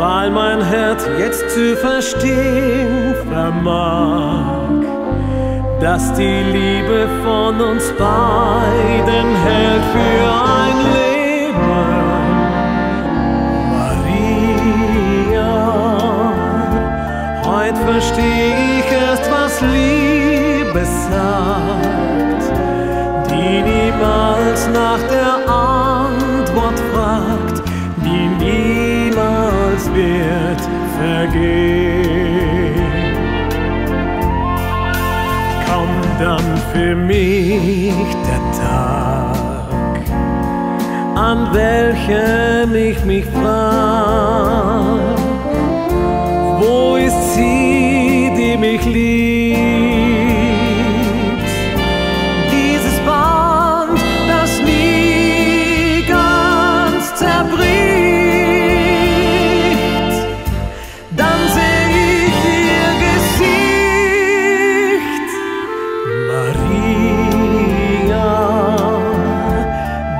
weil mein Herz jetzt zu verstehen vermag, dass die Liebe von uns beiden hält für ein Leben. Maria, heute verstehe ich erst, was Liebe sagt, die niemals nach der dann für mich der Tag, an welchem ich mich frag,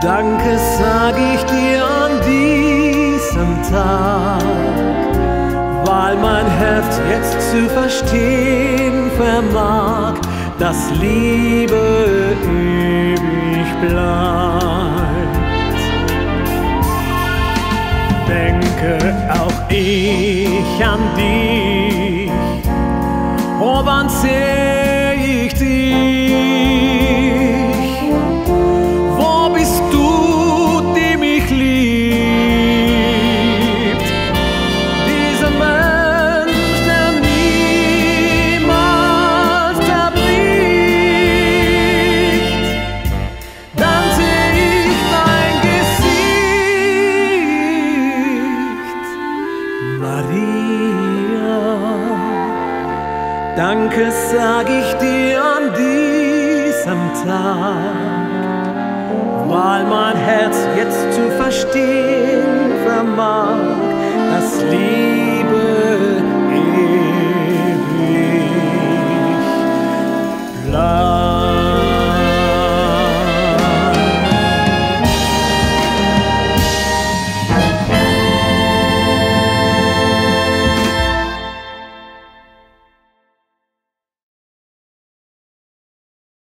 Danke sag ich dir an diesem Tag weil mein Herz jetzt zu verstehen vermag, dass Liebe ewig bleibt. Denke auch ich an dich, oh wann seh ich dich? Danke sag ich dir an diesem Tag, weil mein Herz jetzt zu verstehen vermag,